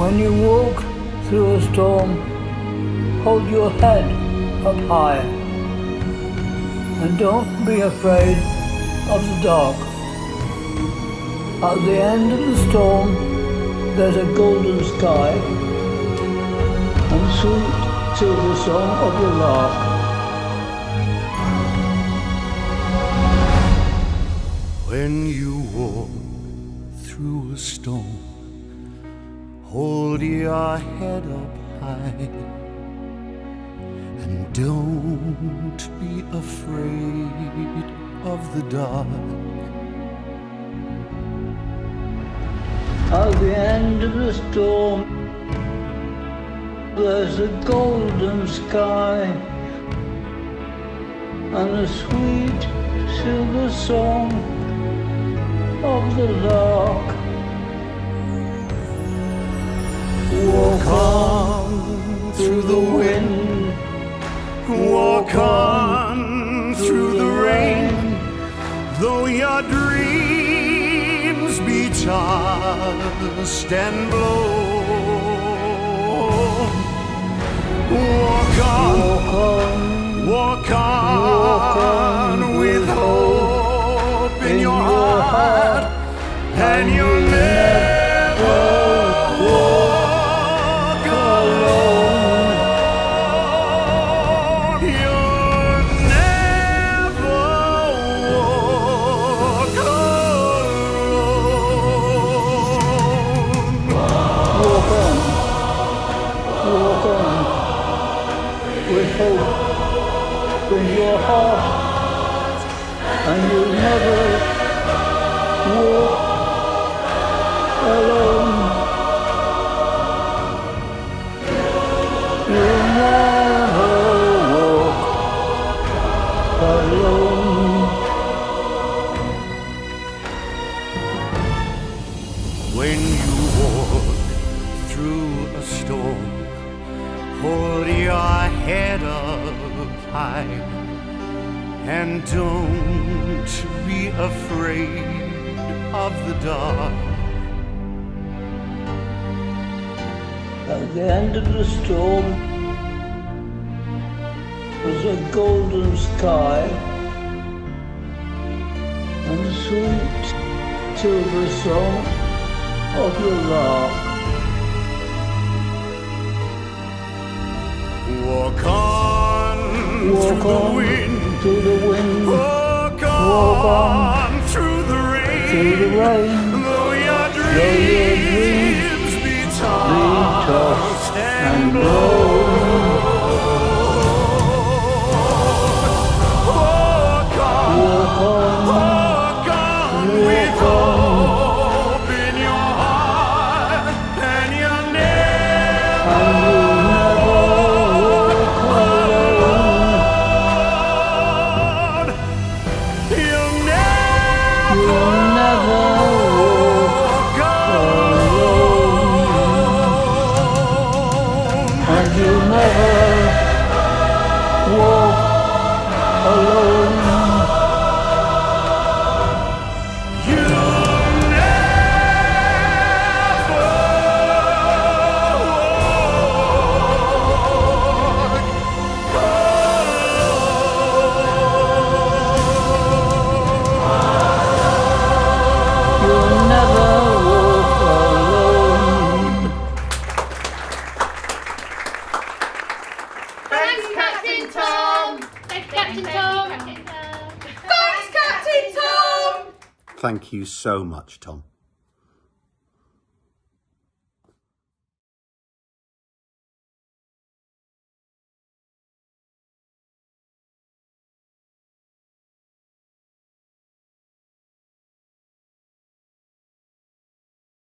When you walk through a storm, hold your head up high. And don't be afraid of the dark. At the end of the storm, there's a golden sky and sweet silver song of the lark. When you walk through a storm, hold your head up high and don't be afraid of the dark. At the end of the storm, there's a golden sky and a sweet silver song of the lark. Walk on through the wind, walk on through the rain, though your dreams be tossed and blown. Walk on, Walk on, hope in your heart, and you'll never walk alone. You'll never walk alone. When you walk through a storm, hold your head up high and don't be afraid of the dark. At the end of the storm was a golden sky and a sweet silver song of the lark. Walk on Walk through the wind, through the wind, walk on, Walk on through the rain, through the rain, though your your dreams be be tossed and blown. Captain Tom. Thanks, Captain Tom. Thanks, Captain Tom! Thank you so much, Tom.